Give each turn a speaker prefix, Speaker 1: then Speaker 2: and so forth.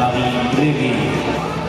Speaker 1: Marie Brevi.